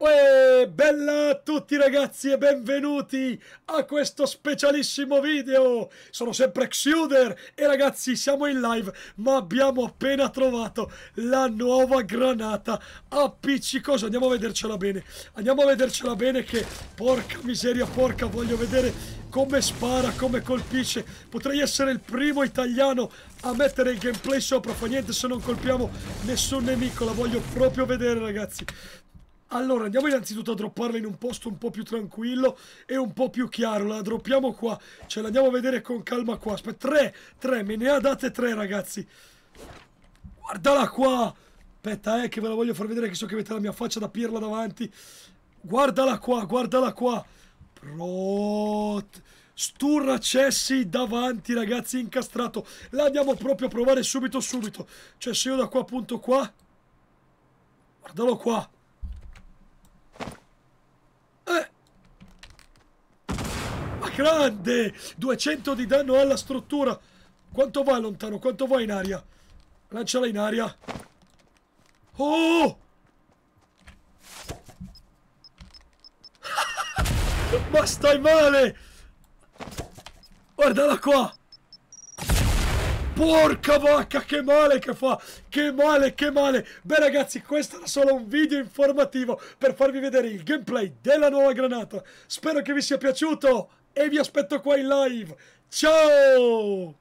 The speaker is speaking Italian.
Uè, bella a tutti ragazzi e benvenuti a questo specialissimo video! Sono sempre Xuder e ragazzi siamo in live ma abbiamo appena trovato la nuova granata appiccicosa. Andiamo a vedercela bene, andiamo a vedercela bene che porca miseria porca voglio vedere come spara, come colpisce. Potrei essere il primo italiano a mettere il gameplay sopra, fa niente se non colpiamo nessun nemico, la voglio proprio vedere ragazzi. Allora, andiamo innanzitutto a dropparla in un posto un po' più tranquillo e un po' più chiaro. La droppiamo qua. Ce l'andiamo a vedere con calma qua. Aspetta, tre, tre, me ne ha date tre, ragazzi. Guardala qua. Aspetta, eh, che ve la voglio far vedere che so che avete la mia faccia da pirla davanti. Guardala qua, guardala qua. Prot... Sturra cessi davanti, ragazzi, incastrato. La andiamo proprio a provare subito, subito. Cioè, se io da qua appunto qua... Guardalo qua. Grande! 200 di danno alla struttura. Quanto va lontano? Quanto va in aria? Lanciala in aria. Oh! Ma stai male! Guardala qua! Porca vacca, che male che fa! Che male, che male! Beh ragazzi, questo era solo un video informativo per farvi vedere il gameplay della nuova granata. Spero che vi sia piaciuto! E vi aspetto qua in live. Ciao!